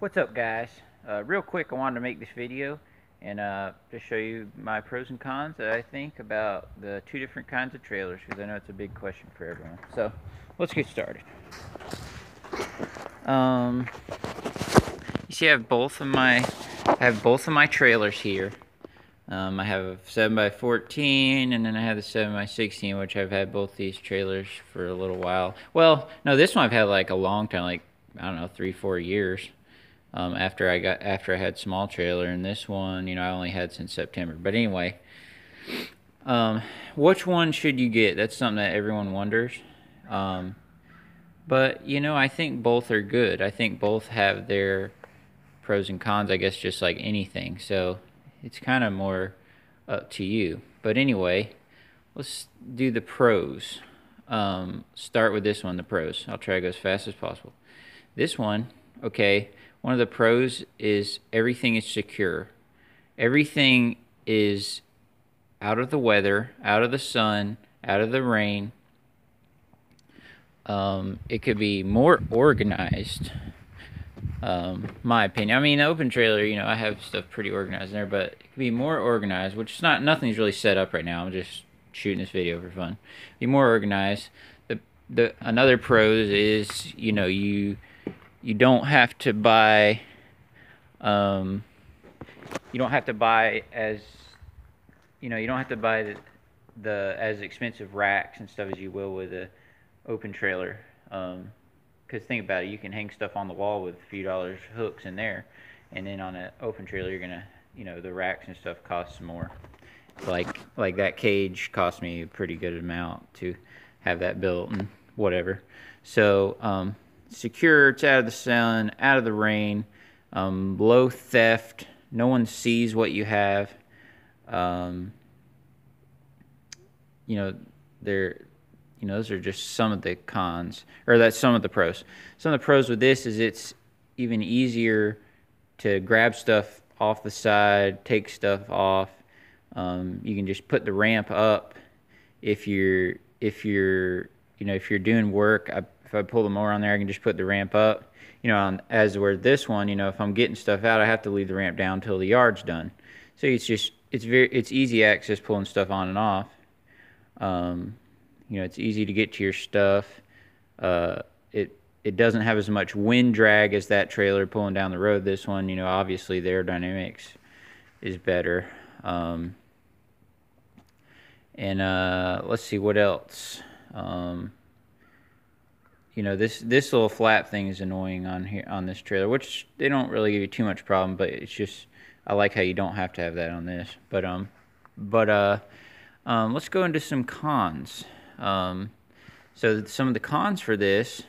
What's up guys? Uh, real quick I wanted to make this video and uh, just show you my pros and cons that I think about the two different kinds of trailers because I know it's a big question for everyone. So let's get started. Um, you see I have both of my I have both of my trailers here. Um, I have a 7x14 and then I have the 7x16 which I've had both these trailers for a little while. Well, no, this one I've had like a long time, like I don't know, three, four years um, after I got after I had small trailer, and this one, you know, I only had since September. But anyway, um, which one should you get? That's something that everyone wonders. Um, but you know, I think both are good. I think both have their pros and cons. I guess just like anything. So it's kind of more up to you. But anyway, let's do the pros. Um, start with this one, the pros. I'll try to go as fast as possible. This one, okay one of the pros is everything is secure. Everything is out of the weather, out of the sun, out of the rain. Um, it could be more organized. Um, my opinion. I mean, open trailer, you know, I have stuff pretty organized there, but it could be more organized, which is not nothing's really set up right now. I'm just shooting this video for fun. Be more organized. The the another pros is you know you you don't have to buy um, you don't have to buy as you know you don't have to buy the, the as expensive racks and stuff as you will with a open trailer because um, think about it you can hang stuff on the wall with a few dollars hooks in there and then on an open trailer you're gonna you know the racks and stuff cost more. Like like that cage cost me a pretty good amount to have that built and whatever. So um, secure, it's out of the sun, out of the rain, um, low theft, no one sees what you have. Um, you know, there, you know, those are just some of the cons, or that's some of the pros. Some of the pros with this is it's even easier to grab stuff off the side, take stuff off. Um, you can just put the ramp up if you're if you're you know if you're doing work. I if I pull the mower on there, I can just put the ramp up. You know, on, as where this one, you know, if I'm getting stuff out, I have to leave the ramp down until the yard's done. So it's just it's very it's easy access pulling stuff on and off. Um, you know, it's easy to get to your stuff. Uh, it it doesn't have as much wind drag as that trailer pulling down the road. This one, you know, obviously the aerodynamics is better. Um, and uh, let's see what else. Um, you know this this little flap thing is annoying on here on this trailer which they don't really give you too much problem but it's just I like how you don't have to have that on this but um but uh um, let's go into some cons. Um, so some of the cons for this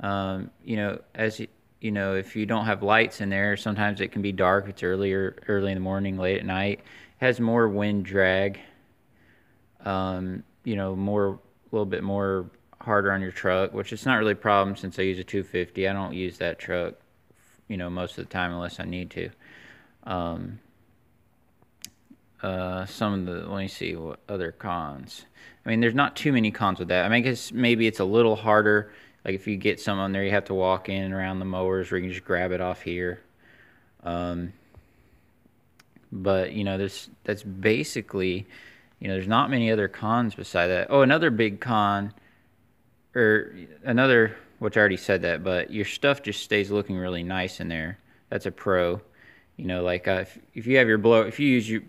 um, you know as you know if you don't have lights in there sometimes it can be dark it's earlier early in the morning late at night it has more wind drag um, you know more a little bit more harder on your truck, which it's not really a problem since I use a 250. I don't use that truck, you know, most of the time unless I need to. Um, uh, some of the, let me see what other cons. I mean, there's not too many cons with that. I mean, I guess maybe it's a little harder. Like if you get some on there, you have to walk in around the mowers, or you can just grab it off here. Um, but you know, there's that's basically, you know, there's not many other cons beside that. Oh, another big con or another, which I already said that, but your stuff just stays looking really nice in there. That's a pro. You know, like uh, if, if you have your blower, if you use your,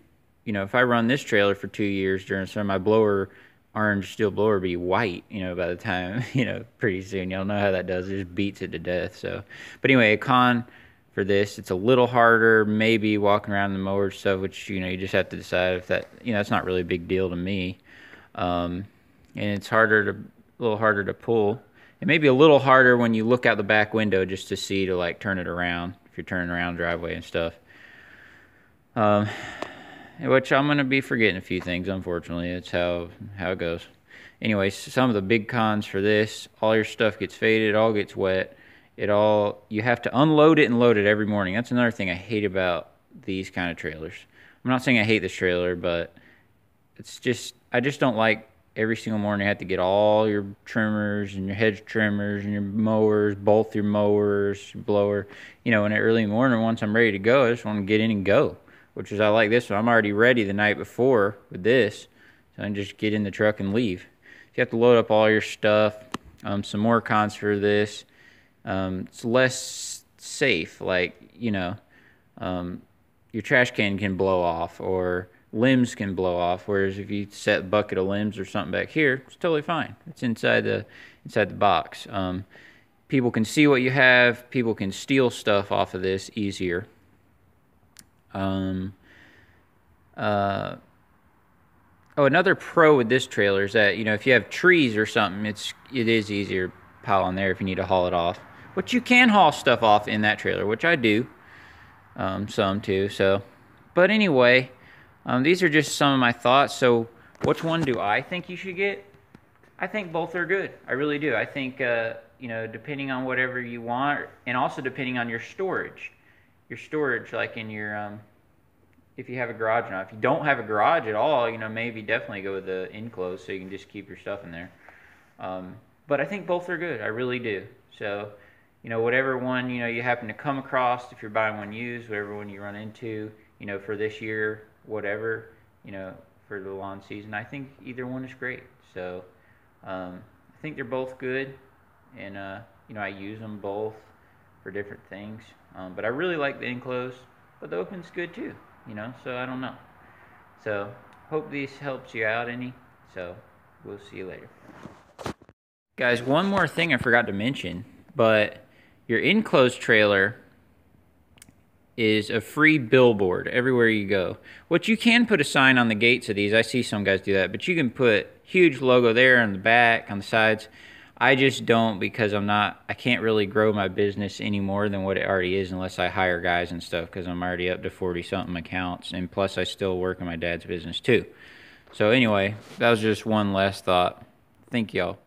you know, if I run this trailer for two years during summer, my blower, orange Stihl blower be white, you know, by the time, you know, pretty soon. Y'all know how that does. It just beats it to death. So, but anyway, a con for this, it's a little harder, maybe walking around the mower stuff, which, you know, you just have to decide if that, you know, it's not really a big deal to me. Um, and it's harder to a little harder to pull. It may be a little harder when you look out the back window just to see to like turn it around if you're turning around driveway and stuff. Um, which I'm gonna be forgetting a few things. Unfortunately, that's how how it goes. Anyways, some of the big cons for this: all your stuff gets faded, it all gets wet. It all you have to unload it and load it every morning. That's another thing I hate about these kind of trailers. I'm not saying I hate this trailer, but it's just I just don't like every single morning you have to get all your trimmers and your hedge trimmers and your mowers, both your mowers, your blower. You know, in the early morning, once I'm ready to go, I just want to get in and go. Which is I like this one. I'm already ready the night before with this, so I can just get in the truck and leave. You have to load up all your stuff. Um, some more cons for this. Um, it's less safe. Like you know, um, your trash can can blow off or limbs can blow off. Whereas if you set a bucket of limbs or something back here, it's totally fine. It's inside the inside the box. Um, people can see what you have. People can steal stuff off of this easier. Um, uh, oh, another pro with this trailer is that you know if you have trees or something, it's it is easier to pile on there if you need to haul it off. But you can haul stuff off in that trailer, which I do, um, some too. So, but anyway. Um, these are just some of my thoughts. So which one do I think you should get? I think both are good. I really do. I think, uh, you know, depending on whatever you want, and also depending on your storage. Your storage, like in your, um, if you have a garage now. If you don't have a garage at all, you know, maybe definitely go with the enclosed so you can just keep your stuff in there. Um, but I think both are good. I really do. So, you know, whatever one, you know, you happen to come across, if you're buying one used, whatever one you run into, you know, for this year, whatever, you know, for the lawn season. I think either one is great. So um, I think they're both good, and uh, you know I use them both for different things. Um, but I really like the enclosed, but the open's good too. You know, so I don't know. So hope this helps you out any. So we'll see you later. Guys, one more thing I forgot to mention, but your enclosed trailer is a free billboard everywhere you go. What you can put a sign on the gates of these. I see some guys do that, but you can put huge logo there on the back, on the sides. I just don't because I'm not, I can't really grow my business any more than what it already is unless I hire guys and stuff because I'm already up to 40 something accounts. And plus, I still work in my dad's business too. So, anyway, that was just one last thought. Thank y'all.